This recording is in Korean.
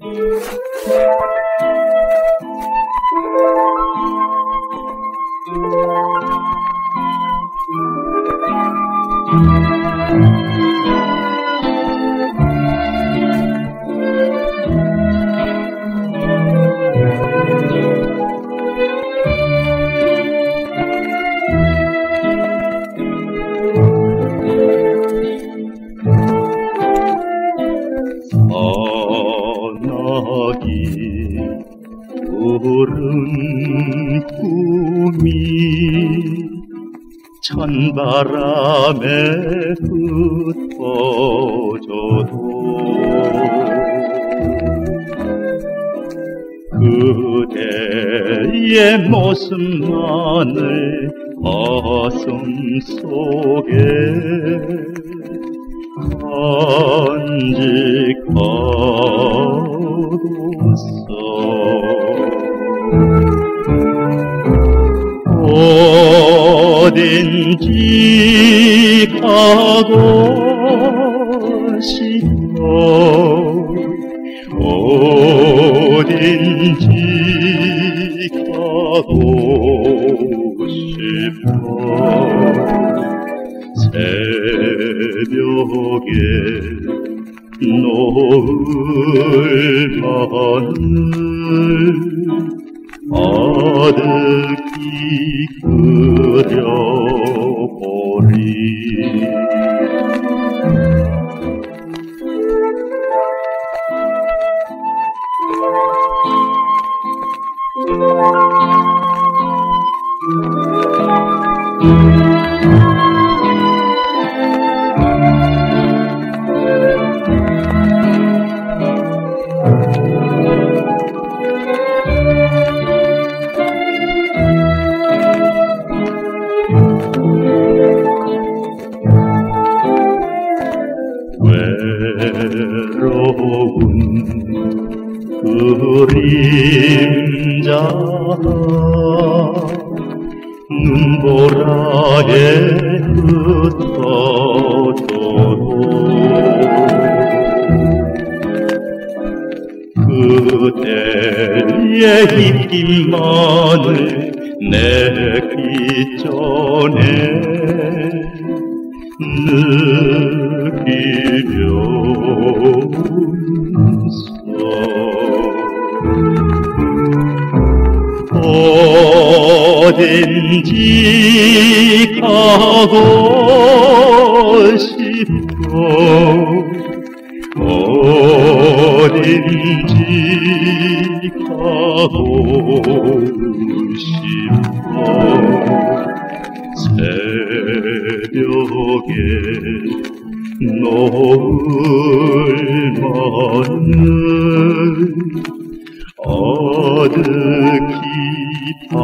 Thank you. 하기 푸른 꿈이 찬바람에 흩어져도 그대의 모습만을 가슴 속에 간직하 어딘지 가고 싶어 어딘지 가고 싶어. 새벽에 노을 하늘 아득히 외로운 그림자. 눈보라에 흩어져도 그대의 입김만을 내기 전에 느끼면서 어딘지 가고 싶어. 어딘지 가고 싶어. 새 벽에 노을만을 아득히 바